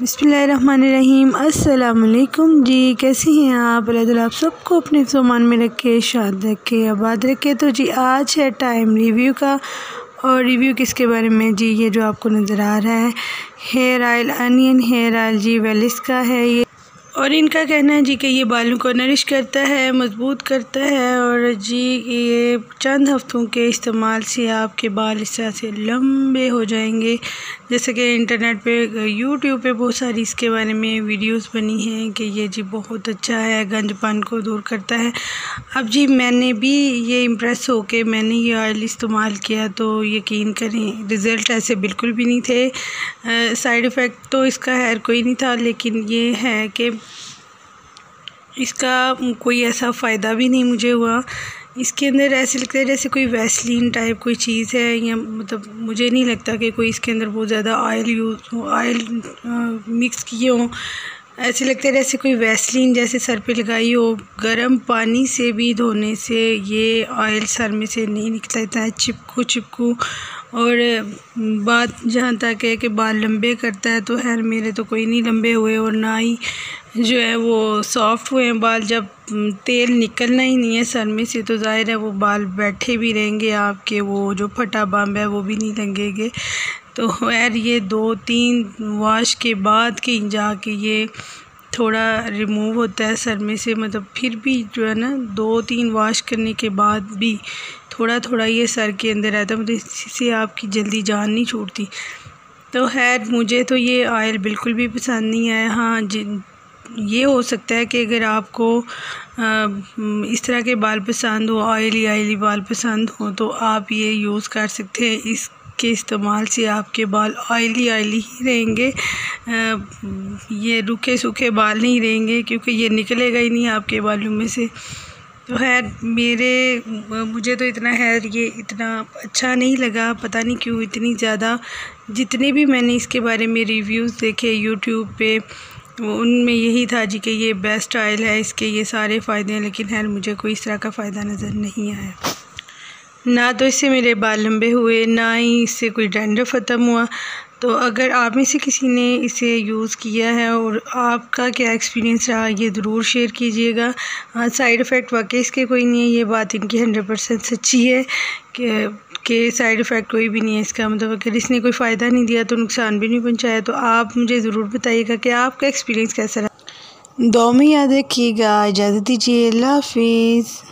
बिसमीम अस्सलाम जी, कैसे हैं आप? अल्लाह आप सबको अपने सामान में रखे शाद रखे, आबाद रखे। तो जी, आज है टाइम रिव्यू का। और रिव्यू किसके बारे में? जी, ये जो आपको नज़र आ रहा है, hair oil, onion hair oil, जी, वेलिस का है ये। और इनका कहना है जी कि ये बालों को नरिश करता है, मज़बूत करता है और जी, ये चंद हफ्तों के इस्तेमाल से आपके बाल इस तरह से लंबे हो जाएँगे। जैसे कि इंटरनेट पे, यूट्यूब पे बहुत सारी इसके बारे में वीडियोस बनी हैं कि ये जी बहुत अच्छा है, गंजपन को दूर करता है। अब जी, मैंने भी ये इम्प्रेस हो के मैंने ये ऑयल इस्तेमाल किया तो यकीन करें रिज़ल्ट ऐसे बिल्कुल भी नहीं थे। साइड इफ़ेक्ट तो इसका हैर कोई नहीं था, लेकिन ये है कि इसका कोई ऐसा फ़ायदा भी नहीं मुझे हुआ। इसके अंदर ऐसे लगता है जैसे कोई वैसलीन टाइप कोई चीज़ है या मतलब मुझे नहीं लगता कि कोई इसके अंदर बहुत ज़्यादा ऑयल यूज़ हो ऑयल मिक्स किए हों। ऐसे लगता है जैसे कोई वैसलीन जैसे सर पे लगाई हो, गर्म पानी से भी धोने से ये ऑयल सर में से नहीं निकलता है चिपकू चिपकू। और बात जहाँ तक है कि बाल लंबे करता है तो खैर मेरे तो कोई नहीं लंबे हुए और ना ही जो है वो सॉफ्ट हुए हैं बाल। जब तेल निकलना ही नहीं है सर में से तो ज़ाहिर है वो बाल बैठे भी रहेंगे आपके, वो जो फटा बम्ब है वो भी नहीं लगेंगे तो खैर ये दो तीन वाश के बाद के जाके ये थोड़ा रिमूव होता है सर में से मतलब फिर भी जो है ना, दो तीन वाश करने के बाद भी थोड़ा थोड़ा ये सर के अंदर रहता है मतलब इससे आपकी जल्दी जान नहीं छूटती। तो खैर मुझे तो ये ऑयल बिल्कुल भी पसंद नहीं आया। हाँ ये हो सकता है कि अगर आपको इस तरह के बाल पसंद हो ऑयली ऑयली बाल पसंद हो तो आप ये यूज़ कर सकते हैं। इसके इस्तेमाल से आपके बाल ऑयली ऑयली ही रहेंगे। ये रुखे, सूखे बाल नहीं रहेंगे क्योंकि ये निकलेगा ही नहीं आपके बालों में से। तो खैर, मेरे, मुझे तो इतना है ये इतना अच्छा नहीं लगा, पता नहीं क्यों इतनी ज़्यादा। जितने भी मैंने इसके बारे में रिव्यूज़ देखे यूट्यूब पे, उनमें यही था जी कि ये बेस्ट ऑयल है, इसके ये सारे फ़ायदे हैं, लेकिन खैर, मुझे कोई इस तरह का फ़ायदा नज़र नहीं आया। ना तो इससे मेरे बाल लंबे हुए, ना ही इससे कोई डेंडर ख़त्म हुआ। तो अगर आप में से किसी ने इसे यूज़ किया है और आपका क्या एक्सपीरियंस रहा, ये ज़रूर शेयर कीजिएगा। हाँ साइड इफ़ेक्ट वाकई इसके कोई नहीं है, ये बात इनकी हंड्रेड परसेंट सच्ची है कि, के साइड इफ़ेक्ट कोई भी नहीं है इसका। मतलब अगर इसने कोई फ़ायदा नहीं दिया तो नुकसान भी नहीं पहुँचाया तो आप मुझे ज़रूर बताइएगा कि आपका एक्सपीरियंस कैसा रहा। दो में याद रखिएगा इजाज़त दीजिए। अल्लाह हाफिज़।